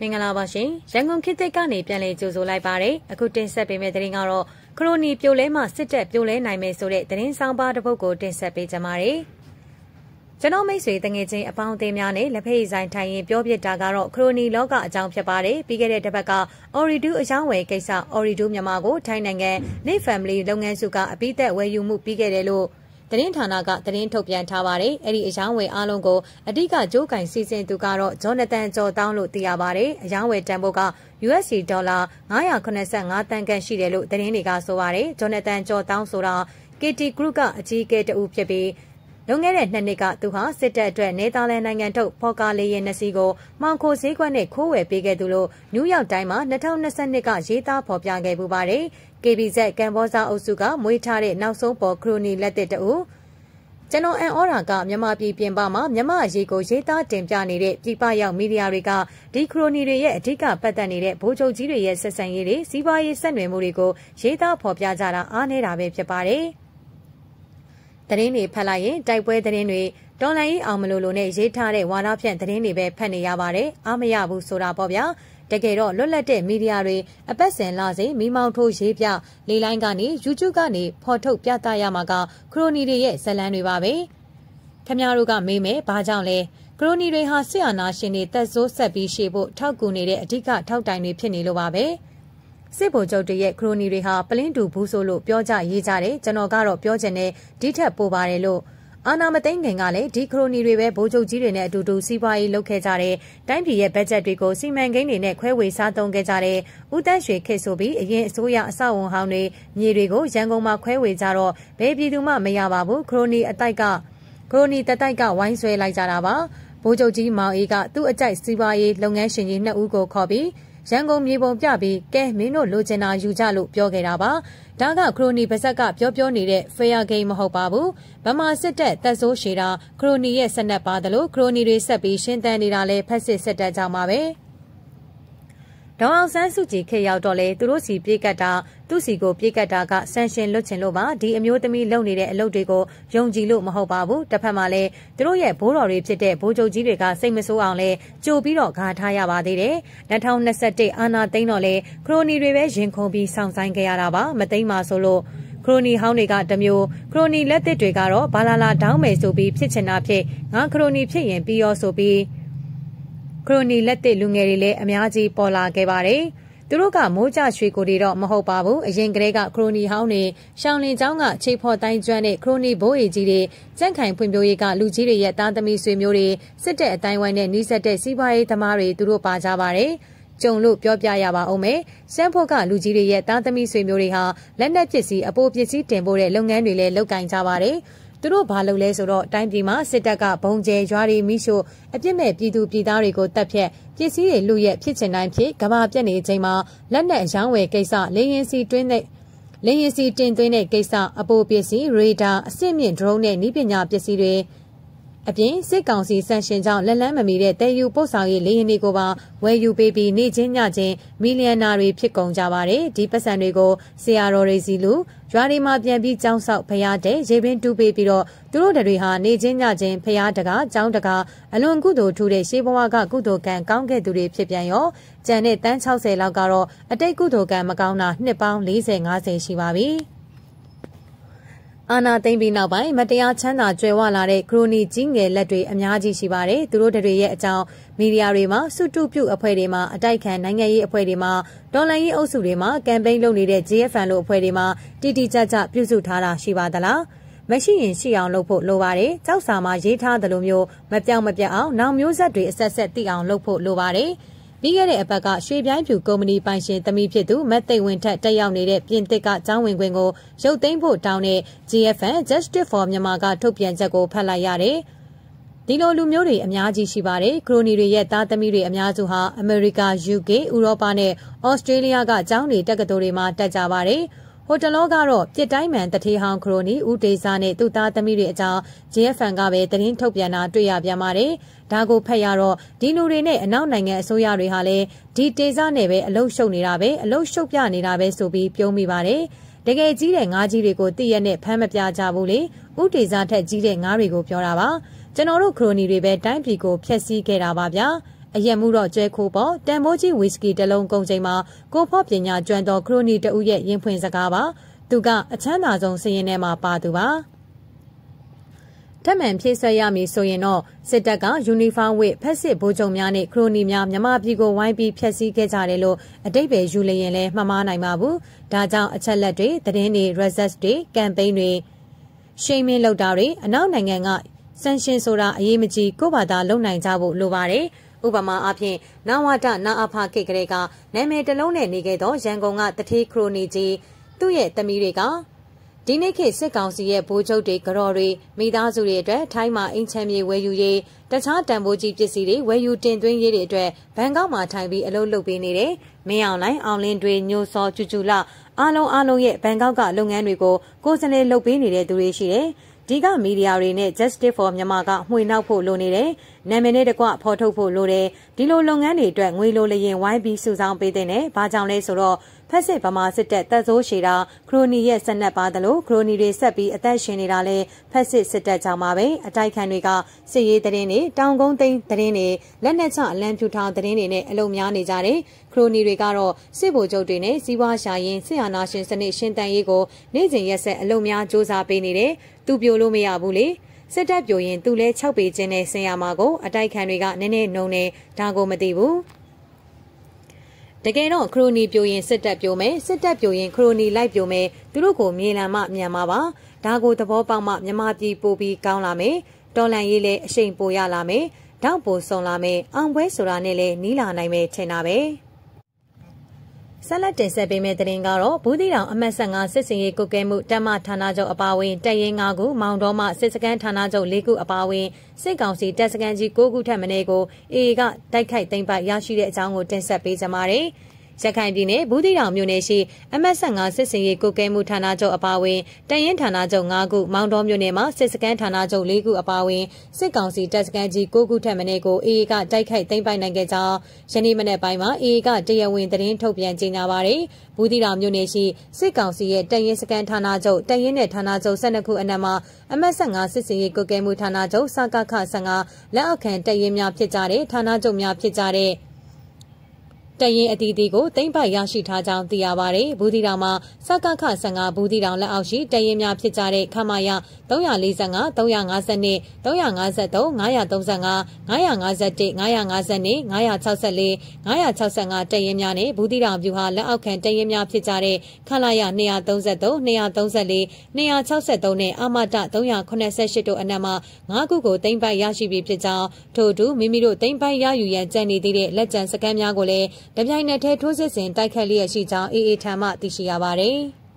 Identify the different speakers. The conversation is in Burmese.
Speaker 1: မင်္ဂလာပါရှင်ရန်ကုန်ခေတ်သစ်ကနေပြန်လည်ကြိုဆိုလိုက်ပါတယ်အခုတင်ဆက်ပေးမယ့်သတင်းကတော့ခရိုနီပြိုလဲမှစစ်တပ်ပြိုလဲနိုင်မယ်ဆိုတဲ့သတင်းဆောင်ပါတစ်ပုဒ်ကိုတင်ဆက်ပေးကြပါမယ်ကျွန်တော်မိတ်ဆွေတငယ်ချင်းအပေါင်းအသင်းများနဲ့လက်ဖက်ရည်ဆိုင်ထိုင်ရင်ပြောပြတာကတော့ခရိုနီလောကအကြောင်းဖြစ်ပါတယ်ပြီးခဲ့တဲ့တစ်ပတ်က Oridu အကြောင်းဝယ်ကိစ္စ Oridu မြန်မာကိုထိုင်းနိုင်ငံ Net Family လုပ်ငန်းစုကအပိသက်ဝယ်ယူမှုပြီးခဲ့တယ်လို့ သတင်းဌာနကသတင်းထုတ်ပြန်ထားပါတယ်။အဲ့ဒီအယောင်းဝယ်အားလုံးကိုအဓိကကြိုးကင်စီစဉ်သူကတော့ဂျောနသန်ကျော်တောင်းလို့သိရပါတယ်။အယောင်းဝယ်တန်ဖိုးက USD ဒေါ်လာ985တန်ခန့်ရှိတယ်လို့သတင်းတွေကဆိုပါတယ်။ဂျောနသန်ကျော်တောင်းဆိုတာ KT Group ကအကြီးအကဲတဦးဖြစ်ပြီး လွန်ခဲ့တဲ့နှစ်နှစ်ကသူဟာစစ်တပ်အတွက်နေသာလန်နိုင်ငံထုတ်ဖော်ကာလေးရဲ့နှစီကိုမှောင်ခိုဈေးကွက်နဲ့ခိုးဝယ်ပေးခဲ့သူလို့နယူးယောက်တိုင်းမှာ2022ကရေးသားဖော်ပြခဲ့ပူပါတယ်။ KBZ ကမ်ဘောဇာအုပ်စုကမွေးထားတဲ့နောက်ဆုံးပေါ်ခရိုနီလက်တစ်တူကျွန်တော်အန်ဩရာကမြန်မာပြည်ပြင်ပမှာမြန်မာအရေးကိုရေးသားတင်ပြနေတဲ့ပြည်ပရောက်မီဒီယာတွေကဒီခရိုနီတွေရဲ့အဓိကပတ်သက်နေတဲ့ဗိုလ်ချုပ်ကြီးတွေရဲ့ဆက်ဆံရေးတွေစီးပွားရေးဆက်နွယ်မှုတွေကိုရေးသားဖော်ပြကြတာအားနေတာပဲဖြစ်ပါတယ်။ သတင်းတွေဖတ်လိုက်ရင်တိုက်ပွဲသတင်းတွေတော်လိုင်းကြီးအောင်မလို့လို့နဲ့ရေးထားတဲ့ဝါဒဖြန့်သတင်းတွေပဲဖတ်နေရပါတယ်။အားမရဘူးဆိုတာပေါ့ဗျာ။တကယ်တော့လွတ်လပ်တဲ့မီဒီယာတွေအပတ်စဉ်လာစဉ်မိမောင်းထိုးရေးပြလေလိုင်းကနေ YouTube ကနေဖော်ထုတ်ပြသရမှာကခရိုနီတွေရဲ့ဇလန်းတွေပါပဲခမရတို့ကမေးမယ်ဘာကြောင့်လဲခရိုနီတွေဟာဆီယနာရှင်တွေတက်ဆိုးဆက်ပြီးရှေ့ဖို့ထောက်ကူနေတဲ့အဓိကထောက်တိုင်တွေဖြစ်နေလို့ပါပဲ စစ်ဗိုလ်ချုပ်တွေရဲ့ခရိုနီတွေဟာပလင်းတူဘူးဆိုလို့ပြောကြရေးကြတယ်ကျွန်တော်ကတော့ပြောချင်တယ်ဒီထက်ပိုပါတယ်လို့အာနာမသိန်းခင်ကလည်းဒီခရိုနီတွေပဲဗိုလ်ချုပ်ကြီးတွေနဲ့အတူတူစီးပွားရေးလုပ်ခဲ့ကြတဲ့တိုင်းပြည်ရဲ့ဘတ်ဂျက်တွေကိုစီမံကိန်းတွေနဲ့ခွဲဝေစားသုံးခဲ့ကြတဲ့ဦးတန်းရွှေခေတ်ဆိုပြီးအရင်အစိုးရအဆောက်အုံဟောင်းတွေမြေတွေကိုရန်ကုန်မှာခွဲဝေကြတော့ဘယ်ပြည်သူမှမရပါဘူးခရိုနီအတိုက်ကခရိုနီတတိုက်ကဝိုင်းဆွဲလိုက်ကြတာပါဗိုလ်ချုပ်ကြီးမောင်အေးကသူ့အကြိုက်စီးပွားရေးလုပ်ငန်းရှင်ကြီးနှစ်ဦးကိုခေါ်ပြီး ရန်ကုန်မြေပုံပြပြီးကဲမင်းတို့လိုချင်တာယူကြလို့ပြောခဲ့တာပါဒါကခရိုနီပါဇက်ကပြောပြောနေတဲ့ fair game မဟုတ်ပါဘူးဗမာစစ်တပ်တပ်ဆိုးရှည်တာခရိုနီရဲ့ဆက်နက်ပါတယ်လို့ခရိုနီတွေဆက်ပြီးရှင်းတန်းနေတာလဲဖက်စစ်စစ်တပ်ကြောင့်ပါပဲ ဒေါအောင်ဆန်းစုကြည်ခေရောက်တော့လေသူတို့စီပြေးကတ်တာသူ့စီကိုပြေးကတ်တာကဆန်ရှင်လွတ်ချင်လို့ပါဒီအမျိုးသမီးလုပ်နေတဲ့အလုပ်တွေကိုယုံကြည်လို့မဟုတ်ပါဘူးတစ်ဖက်မှာလည်းသူတို့ရဲ့ဘိုးတော်တွေဖြစ်တဲ့ဘိုးချုပ်ကြီးတွေကစိတ်မဆိုးအောင်လဲကြိုပြီးတော့ဂါထားရပါသေးတယ်2021အာနာသိန်းတော့လေခရိုနီတွေပဲရင်ခုန်ပြီးစောင့်ဆိုင်ခဲ့ရတာပါမသိမ်းပါဆိုလို့ခရိုနီဟောင်းတွေကတမျိုးခရိုနီလက်သစ်တွေကတော့ဘာလာလာတောင်းမယ်ဆိုပြီးဖြစ်ချင်တာဖြစ်ငါခရိုနီဖြစ်ရင်ပြီးရောဆိုပြီး ခရိုနီလက်သစ်လူငယ်တွေလည်းအများကြီးပေါ်လာခဲ့ပါတယ်။သူတို့ကမိုးကြရွှေကိုတွေတော့မဟုတ်ပါဘူး။အရင်ကတည်းကခရိုနီဟောင်းတွေရှောင်းလင်ကျောင်းကချိတ်ဖော်တိုင်းကျွမ်းတဲ့ခရိုနီဘိုးအေကြီးတွေကြန့်ခိုင်ဖွံ့ဖြိုးရေးကလူကြီးတွေရဲ့တားသမီဆွေမျိုးတွေစစ်တဲ့အတိုင်းဝိုင်းနဲ့နှိစက်တဲ့စီးပွားရေးသမားတွေသူတို့ပါကြပါတယ်။ကြုံလို့ပြောပြရပါအောင်မယ်။ရှမ်းဖို့ကလူကြီးတွေရဲ့တားသမီဆွေမျိုးတွေဟာလက်နက်ပစ္စည်းအပိုးပစ္စည်းတင်ပို့တဲ့လုပ်ငန်းတွေလည်းလုပ်ကင်ကြပါတယ်။ သူတို့ဘာလုပ်လဲဆိုတော့တိုင်းပြည်မှာစစ်တပ်ကဘုံကျဲရွာတွေမိရှို့အပြစ်မဲ့ပြည်သူပြည်သားတွေကိုတပ်ဖြတ်ပစ္စည်းတွေလူရက်ဖြစ်ချင်တိုင်းဖြစ်ကဘာပြက်နေချိန်မှာလက်နက်ရောင်းဝယ်ကိစ္စလေရင်စီတွင်းတဲ့လေရင်စီတင်သွင်းတဲ့ကိစ္စအပိုပစ္စည်းရေဒါအစစ်မြင့် drone နဲ့ဤပညာပစ္စည်းတွေ အပြင်စစ်ကောင်စီဆန့်ရှင်ကြောင့်လက်လန်းမမီတဲ့တဲယူပို့ဆောင်ရေးလေရင်တွေကိုပါဝယ်ယူပေးပြီးနေချင်းညချင်းမီလီယံနာတွေဖြစ်ကုန်ကြပါတယ်ဒီပတ်စံတွေကိုဆရာတော်တွေစီလူရွာတွေမှာပြန်ပြီးကြောင်းဆောက်ဖျားတဲ့ရေပင်တူးပေးပြီးတော့သူတို့တွေဟာနေချင်းညချင်းဖျားတကားကြောင်းတကားအလွန်ကုသိုလ်ထူးတဲ့ရှေးဘဝကကုသိုလ်ကံကောင်းခဲ့သူတွေဖြစ်ပြန်ရောကြံတဲ့တန်း60လောက်ကတော့အတိတ်ကုသိုလ်ကံမကောင်းတာနှစ်ပေါင်း40 50ရှိပါပြီ။ အာနာသိမ့်ပြီးနောက်ပိုင်းမတရားချမ်းသာကြွယ်ဝလာတဲ့ခရိုနီကြီးငယ်လက်တွေအများကြီးရှိပါတယ်။သူတို့တွေရဲ့အကြောင်းမီဒီယာတွေမှာစုတုပြုအဖွဲ့တွေမှာအတိုက်ခံနိုင်ငံရေးအဖွဲ့တွေမှာဒေါ်လာရေးအုပ်စုတွေမှာကမ်ပိန်းလုပ်နေတဲ့ GFN လို့အဖွဲ့တွေမှာတီတီကြပ်ကြပ်ပြုစုထားတာရှိပါသလား။မရှိရင်ရှိအောင်လုပ်ဖို့လိုပါတယ်။ကြောက်စာမှာရေးထားသလိုမျိုးမပြောင်းမပြတ်အောင်နောက်မျိုးဆက်တွေအဆက်ဆက်သိအောင်လုပ်ဖို့လိုပါတယ်။ ပြီးခဲ့တဲ့အပတ်ကရွှေပြိုင်းဖြူကုမ္ပဏီပိုင်ရှင်သမီးဖြစ်သူမက်သိတ်ဝင်ထက်တက်ရောက်နေတဲ့ပြင်သစ်ကကျောင်းဝင်ခွင်ကိုရုပ်သိမ်းဖို့တောင်းတဲ့ GFN Justice for Myanmar ကထုတ်ပြန်ချက်ကိုဖတ်လိုက်ရတယ်။ဒီလိုလူမျိုးတွေအများကြီးရှိပါတယ်။ခရိုနီတွေရဲ့သားသမီးတွေအများစုဟာအမေရိက UK ဥရောပနဲ့ဩစတြေးလျကကျောင်းတွေတက္ကသိုလ်တွေမှာတက်ကြပါတယ်။ ဟိုတလောကတော့ပြစ်တိုင်းမှန်တထေဟောင်ခရိုနီဦးဒေစာနဲ့သူ့သားသမီးတွေအကြောင်း JFN ကပဲသတင်းထုတ်ပြန်တာတွေ့ရပြန်ပါတယ်။ဒါကိုဖတ်ရတော့ဒီလူတွေနဲ့အနောက်နိုင်ငံအစိုးရတွေဟာလည်းဒီတေစာနဲ့ပဲအလုရှုပ်နေတာပဲအလုရှုပ်ပြနေတာပဲဆိုပြီးပြောမိပါတယ်။တကယ်ကြီးတဲ့ငါးကြီးတွေကိုတည့်ရက်နဲ့ဖမ်းမပြကြဘူးလေ။ဦးဒေစာထက်ကြီးတဲ့ငါးတွေကိုပြောတာပါ။ကျွန်တော်တို့ခရိုနီတွေပဲတိုင်းပြည်ကိုဖျက်ဆီးခဲ့တာပါဗျာ။ အရက်မှုတော့ကျဲခိုးပေါ်တန်မိုးကြီးဝီစကီတစ်လုံးကုန်ချိန်မှာကိုဖော့ပညာကျွမ်းသောခရိုနီတဦးရဲ့ရင်ဖွင့်စကားပါသူကအချမ်းသာဆုံးစည်ရင်ထဲမှာပါသူပါထက်မှန်ဖြည့်ဆွက်ရမည်ဆိုရင်တော့စစ်တပ်ကယူနီဖောင်းဝတ်ဖက်စစ်ဗိုလ်ချုပ်များနဲ့ခရိုနီများမြမပြည်ကိုဝိုင်းပြီးဖျက်ဆီးခဲ့ကြတယ်လို့အတိတ်ပဲယူလျင်လဲမှတ်မှားနိုင်ပါဘူး။ဒါကြောင့်အချက်လက်တွေသတင်းတွေ results တွေကမ်ပိန်းတွေရှိန်မင်းလောက်တာတွေအနောက်နိုင်ငံကဆန်ရှင်ဆိုတာအရေးမကြီးကိုယ့်ဘာသာလုံနိုင်ကြဖို့လိုပါတယ်။ ဥပမာအားဖြင့်နဝတနာအဖခိတ်ကလေးကနာမည်တစ်လုံးနဲ့နေခဲ့သောရန်ကုန်ကတတိခရိုနီကြီးသူ့ရဲ့သမီးတွေကဒီနေ့ခေတ်စစ်ကောင်စီရဲ့ဗိုလ်ချုပ်တွေကြော်တွေမိသားစုတွေအတွက်ထိုင်းမှာအင်ချမ်းမြေဝယ်ယူရေးတခြားတန်ဖိုးကြီးပစ္စည်းတွေဝယ်ယူတင်သွင်းရေးတွေအတွက်ဘန်ကောက်မှာထိုင်ပြီးအလုပ်လုပ်ပေးနေတယ်။မင်းအောင်လိုင်းအောင်လင်းတွေညိုစောကျူကျူလာအားလုံးအားလုံးရဲ့ဘန်ကောက်ကလုပ်ငန်းတွေကိုကိုယ်စနေလုပ်ပေးနေတဲ့သူတွေရှိတယ်။ဒီကမီဒီယာတွေနဲ့ Justice for Myanmar ကမှွေနောက်ဖို့လိုနေတယ်။နာမည်နဲ့တကွဖော်ထုတ်ဖို့လိုတယ်။ဒီလိုလုပ်ငန်းတွေအတွက်ငွေလိုလျင်ဝိုင်းပြီးစုဆောင်းပေးတဲ့နဲ့ဘာကြောင့်လဲဆိုတော့ဖက်စစ်ဗမာစစ်တပ်တပ်ဆိုးရှည်တာခရိုနီရဲ့ဆက်နက်ပါတယ်လို့ခရိုနီတွေဆက်ပြီးအသက်ရှင်နေတာလဲဖက်စစ်စစ်တပ်ကြောင့်ပါပဲအတိုက်ခံတွေကစစ်ရေးတရင်တွေတောင်ကုန်းသိန်းတရင်တွေလက်နက်ချအလံဖြူထောင်တရင်တွေနဲ့အလုံများနေကြတယ်ခရိုနီတွေကတော့စစ်ဗိုလ်ချုပ်တွေနဲ့စီးပွားရှာရင်စစ်အာဏာရှင်စနစ်ရှင်တန်ရေးကိုနေ့စဉ်ရက်ဆက်အလုံများစ조사ပေးနေတယ်သူပြိုလို့မရဘူးလေ စစ်တပ်ပြိုရင်သူလဲ6ပေချင်းနဲ့ဆင်ရမှာကိုအတိုက်ခံတွေကနည်းနည်းနှုံနေဒါကိုမသိဘူးတကယ်တော့ခရိုနီပြိုရင်စစ်တပ်ပြိုမယ်စစ်တပ်ပြိုရင်ခရိုနီလိုက်ပြိုမယ်သူတို့ကိုမြေလံမှမြန်မှာပါဒါကိုသဘောပေါက်မှမြမပြည်ပို့ပြီးကောင်းလာမယ်တော်လန်ရေးလည်းအရှိန်ပိုရလာမယ်တောက်ပိုဆုံလာမယ်အောင်ပွဲဆိုတာနဲ့လည်းနီးလာနိုင်မယ်ထင်တာပဲ ဆက်လက်တင်ဆက်ပေးမယ့်သတင်းကတော့ဘူးသီးတောင်အမှတ်15စစ်စင်ရေးကုတ်ကဲမှုတပ်မဌာနချုပ်အပါအဝင်တပ်ရင်း9ခုမောင်တော်မှစစ်စခန်းဌာနချုပ်4ခုအပါအဝင်စစ်ကောင်စီတပ်စခန်းကြီး9ခုထပ်မံကိုအေအေကတိုက်ခိုက်သိမ်းပိုက်ရရှိတဲ့အကြောင်းကိုတင်ဆက်ပေးကြပါမယ်။ ရခိုင်ပြည်နယ်ဘူးသီးတောင်မြို့နယ်ရှိအမတ်15 စစ်စင်ရေးကုကဲမှုဌာနချုပ်အပါအဝင်တရင်ဌာနချုပ်5ခုမောင်တော်မြို့နယ်မှာစစ်စခန်းဌာနချုပ်4ခုအပါအဝင်စစ်ကောင်စီတပ်စခန်းကြီး9ခုထပ်မံကိုအေအေကတိုက်ခိုက်သိမ်းပိုက်နိုင်ခဲ့ကြောင်းယနေ့မနေ့ပိုင်းမှာအေအေကတရားဝင်သတင်းထုတ်ပြန်ကြေညာပါတယ်။ဘူးသီးတောင်မြို့နယ်ရှိစစ်ကောင်စီရဲ့တရင်စခန်းဌာနချုပ်တရင်နဲ့ဌာနချုပ်12ခုအနက်မှာအမတ်15 စစ်စင်ရေးကုကဲမှုဌာနချုပ်စကခ15လက်အောက်ခံတရင်များဖြစ်ကြတဲ့ဌာနချုပ်များဖြစ်ကြတဲ့ တရင်အတီးတီကိုတိမ့်ပိုက်ရရှိထားကြောင်းသိရပါတယ်။ဘူးတီတောင်မှာစကခ15ဘူးတီတောင်လက်အောက်ရှိတရင်များဖြစ်ကြတဲ့ခမာယ345 352 353 935 951 950 964 965တရင်များနဲ့ဘူးတီတောင်ဗျူဟာလက်အောက်ခံတရင်များဖြစ်ကြတဲ့ခလာယ233 234 263နဲ့အမတ388တို့အနက်မှာ9ခုကိုတိမ့်ပိုက်ရရှိပြီးဖြစ်ကြောင်းထို့တူမိမိတို့တိမ့်ပိုက်ရယူရန်ကြံနေသေးတဲ့လက်ကျန်စကမ်းများကိုလည်း တပြိုင်နက်တည်းထိုးစစ်ဆင်တိုက်ခတ်လျက်ရှိကြောင်းအေအေထံမှသိရှိရပါတယ်။